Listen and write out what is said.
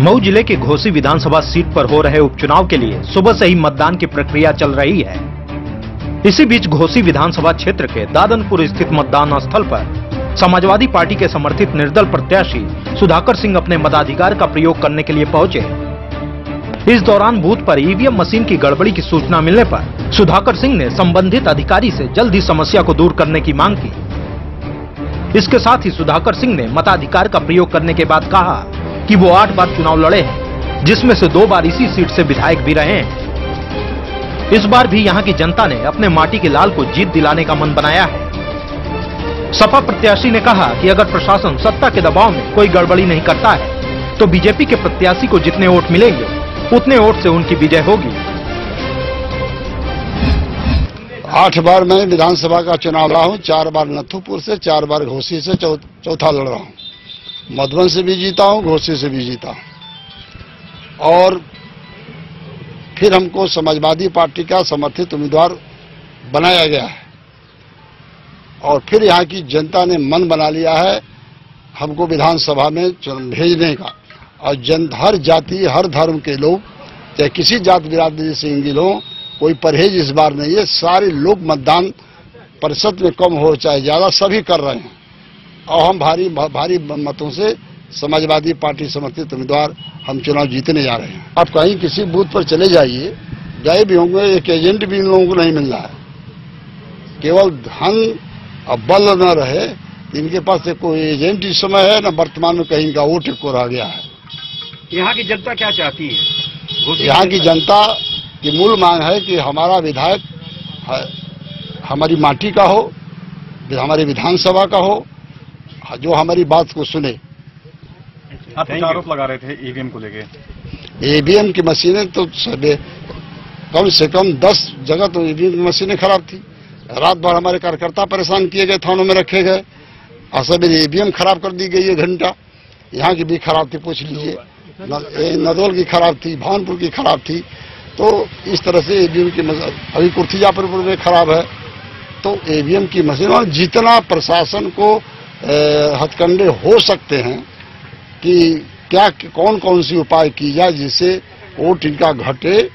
मऊ ज़िले के घोसी विधानसभा सीट पर हो रहे उपचुनाव के लिए सुबह से ही मतदान की प्रक्रिया चल रही है। इसी बीच घोसी विधानसभा क्षेत्र के दादनपुर स्थित मतदान स्थल पर समाजवादी पार्टी के समर्थित निर्दल प्रत्याशी सुधाकर सिंह अपने मताधिकार का प्रयोग करने के लिए पहुँचे। इस दौरान बूथ पर ईवीएम मशीन की गड़बड़ी की सूचना मिलने पर सुधाकर सिंह ने संबंधित अधिकारी से जल्द ही समस्या को दूर करने की मांग की। इसके साथ ही सुधाकर सिंह ने मताधिकार का प्रयोग करने के बाद कहा कि वो आठ बार चुनाव लड़े हैं, जिसमें से दो बार इसी सीट से विधायक भी रहे हैं। इस बार भी यहाँ की जनता ने अपने माटी के लाल को जीत दिलाने का मन बनाया है। सपा प्रत्याशी ने कहा कि अगर प्रशासन सत्ता के दबाव में कोई गड़बड़ी नहीं करता है तो बीजेपी के प्रत्याशी को जितने वोट मिलेंगे, उतने वोट से उनकी विजय होगी। आठ बार मैं विधानसभा का चुनाव लड़ा हूँ, चार बार नथुपुर से, चार बार घोसी से चौथा लड़ रहा हूँ। मधुबन से भी जीता हूँ, घोसी से भी जीता हूँ। और फिर हमको समाजवादी पार्टी का समर्थित उम्मीदवार बनाया गया है। और फिर यहाँ की जनता ने मन बना लिया है, हमको विधानसभा में भेजने का। और जन, हर जाति, हर धर्म के लोग, चाहे किसी जात बिरादरी से इंगिल हो, कोई परहेज इस बार नहीं है, सारे लोग मतदान प्रतिशत में कम हो, चाहे ज़्यादा, सभी कर रहे हैं। और हम भारी भारी मतों से समाजवादी पार्टी समर्थित उम्मीदवार हम चुनाव जीतने जा रहे हैं। आप कहीं किसी बूथ पर चले जाइए गए भी होंगे एक एजेंट भी इन लोगों को नहीं मिल रहा है। केवल धन और बल न रहे इनके पास एक कोई एजेंट इस समय है न वर्तमान में कहीं का वोट को रह गया है। यहाँ की जनता क्या चाहती है? यहाँ की जनता की मूल मांग है कि हमारा विधायक हमारी माटी का हो हमारी विधानसभा का हो जो हमारी बात को सुने। आप कुछ आरोप लगा रहे थे ईवीएम को लेके। ईवीएम की मशीनें तो सबे कम से कम दस जगह तो ईवीएम की मशीनें खराब थी। रात भर हमारे कार्यकर्ता परेशान किए गए थानों में रखे गए। और सब ईवीएम खराब कर दी गई है घंटा। यहाँ की भी खराब थी पूछ लीजिए। नदौल की खराब थी भानपुर की खराब थी। तो इस तरह से ईवीएम की अभी कुर्थिजापुर में खराब है। तो ईवीएम की मशीन और जितना प्रशासन को हथकंडे हो सकते हैं कि क्या कौन कौन सी उपाय की जाए जिससे वोट इनका घटे